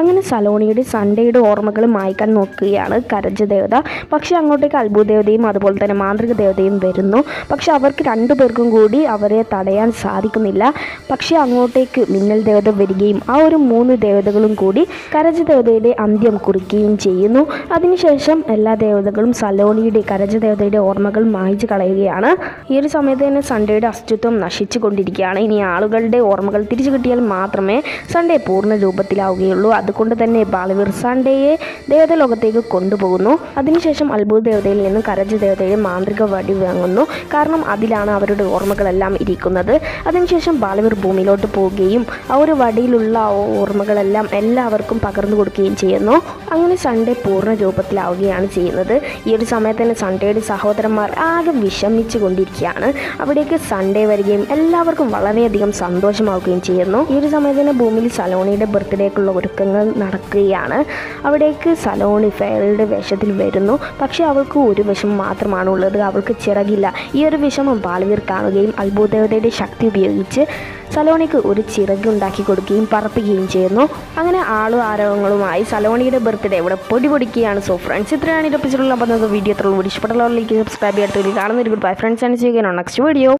അങ്ങനെ സലോണിയുടെ സൺഡേയുടെ ഓർമ്മകൾ മായ്ക്കാൻ നോക്കുകയാണ് കരജ ദേവത പക്ഷേ അങ്ങോട്ടേക്ക് അത്ഭുത ദേവതയും അതുപോലെ തന്നെ മാന്ത്രിക ദേവതയും വരുന്നു. പക്ഷേ അവർക്ക് രണ്ടു പേർക്കും കൂടി അവരെ തടയാൻ സാധിക്കുന്നില്ല. പക്ഷേ അങ്ങോട്ടേക്ക് മിന്നൽ ദേവത വരികയും ആ ഒരു മൂന്ന് ദേവതകളും കൂടി കരജ ദേവതയുടെ അന്ത്യം കുറിക്കുകയും ചെയ്യുന്നു. അതിനുശേഷം എല്ലാ ദേവതകളും സലോണിയുടെ കരജ ദേവതയുടെ ഓർമ്മകൾ മായ്ച്ചു കളയുകയാണ്. ഈ ഒരു സമയത്ത് തന്നെ സൺഡേയുടെ അസ്തിത്വം നശിച്ചു കൊണ്ടിരിക്കുകയാണ്. ഇനി ആളുകളുടെ ഓർമ്മകൾ തിരിച്ചു കിട്ടിയാൽ മാത്രമേ സൺഡേ പൂർണ രൂപത്തിലാവുകയുള്ളൂ. അതുകൊണ്ട് തന്നെ ബാലവിർസാണ്ടയെ ദേവതലോകത്തേക്ക് കൊണ്ടുപോകുന്നു. അതിനുശേഷം അത്ഭുത ദേവതയിൽ നിന്ന് കരജ ദേവതയെ മാന്ത്രിക വടി വാങ്ങുന്നു. കാരണം അതിലാണ് അവരുടെ ഓർമ്മകളെല്ലാം ഇരിക്കുന്നത്. അതിനുശേഷം ബാലവിർ ഭൂമിയിലോട്ട് പോവുകയും ആ ഒരു വടിയിലുള്ള ഓർമ്മകളെല്ലാം എല്ലാവർക്കും പകർന്നു കൊടുക്കുകയും ചെയ്യുന്നു. അങ്ങനെ സൺഡേ പൂർണ രൂപത്തിലാവുകയാണ് ചെയ്യുന്നത്. ഈ ഒരു സമയത്ത് തന്നെ സൺഡേയുടെ സഹോദരന്മാർ ആകെ വിഷമിച്ചു കൊണ്ടിരിക്കുകയാണ്. അവിടേക്ക് സൺഡേ വരികയും എല്ലാവർക്കും വളരെയധികം സന്തോഷമാവുകയും ചെയ്യുന്നു. ഈ ഒരു സമയത്ത് തന്നെ ഭൂമിയിൽ സലോണിയുടെ ബർത്ത്ഡേക്കുള്ള ഒരുക്കങ്ങൾ നടക്കുകയാണ്. അവിടേക്ക് സലോണി ഫെയറുടെ വേഷത്തിൽ വരുന്നു. പക്ഷേ അവൾക്ക് ഒരു വിഷമം മാത്രമാണ് ഉള്ളത്. അവൾക്ക് ചിറകില്ല. ഈ ഒരു വിഷമം ബാലവീർ കാണുകയും അത്ഭുതദേവതയുടെ ശക്തി ഉപയോഗിച്ച് സലോണിക്ക് ഒരു ചിറക് ഉണ്ടാക്കി കൊടുക്കുകയും പറപ്പിക്കുകയും ചെയ്യുന്നു. അങ്ങനെ ആളും ആരോഗ്യങ്ങളുമായി സലോണിയുടെ ബർത്ത്ഡേ ഇവിടെ പൊടി പൊടിക്കുകയാണ് സോ ഫ്രണ്ട്സ് ഇത്രയാണ് ഇത് അപ്പോൾ നമുക്ക് വീഡിയോ എത്ര ഇഷ്ടപ്പെട്ടുള്ളവരിലേക്ക് സബ്സ്ക്രൈബ് ചെയ്യാത്ത കാണുന്നൊരു ഗുഡ് ബൈ ഫ്രണ്ട്സ് ആണ് ചെയ്യുകയാണ് നെക്സ്റ്റ് വീഡിയോ